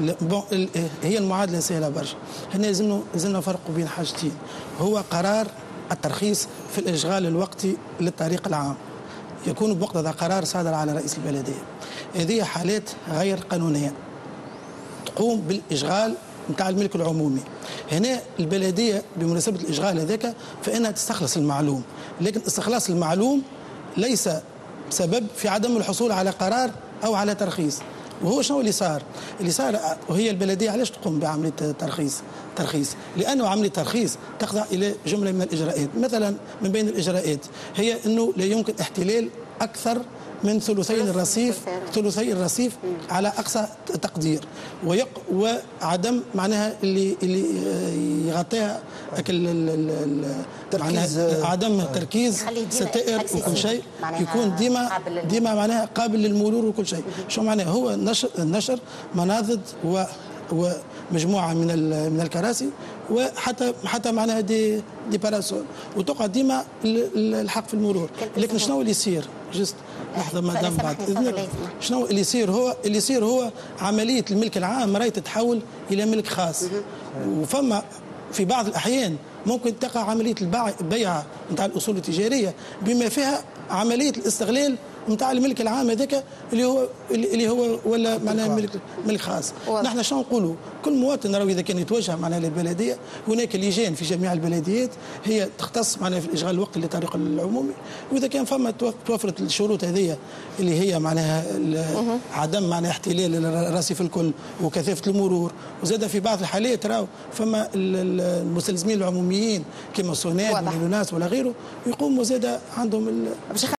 بون هي المعادلة سهله برشا. هنا لازمنا لازمنا نفرق بين حاجتين. هو قرار الترخيص في الإشغال الوقتي للطريق العام. يكون بمقتضى قرار صادر على رئيس البلدية. هذه حالات غير قانونية. تقوم بالإشغال نتاع الملك العمومي. هنا البلدية بمناسبة الإشغال هذاك فإنها تستخلص المعلوم. لكن استخلاص المعلوم ليس سبب في عدم الحصول على قرار أو على ترخيص. وهو شنو اللي صار؟ اللي صار وهي البلدية علاش تقوم بعملية ترخيص؟ ترخيص لأنه عملية ترخيص تخضع إلى جملة من الإجراءات، مثلا من بين الإجراءات هي إنه لا يمكن احتلال أكثر من ثلثي الرصيف ثلثي الرصيف على أقصى تقدير. ويق وعدم معناها اللي اللي يغطيها معناها عدم تركيز ستائر وكل شيء يكون ديما ديما معناها قابل للمرور وكل شيء. شو معناها؟ هو نشر نشر مناضد و ومجموعه من من الكراسي وحتى حتى معناها دي دي باراسول وتقعد ديما الحق في المرور. لكن شنو اللي يصير؟ جست لحظه مدام بعد. اذنك شنو اللي يصير هو؟ اللي يصير هو عملية الملك العام راهي تتحول إلى ملك خاص. وفما في بعض الأحيان ممكن تقع عملية البيع نتاع الأصول التجارية بما فيها عملية الاستغلال نتاع الملك العام هذاك اللي هو اللي هو ولا معناها ملك ملك خاص. نحن شنو نقولوا؟ كل مواطن راهو إذا كان يتوجه معناها للبلدية هناك لجان في جميع البلديات هي تختص معناها في الاشغال الوقتي للطريق العمومي وإذا كان فما توفرت الشروط هذه اللي هي معناها عدم معناها احتلال الرصيف الكل وكثافة المرور. وزاد في بعض الحالات راهو فما المستلزمين العموميين كما سونات ولا غيره يقوموا زاد عندهم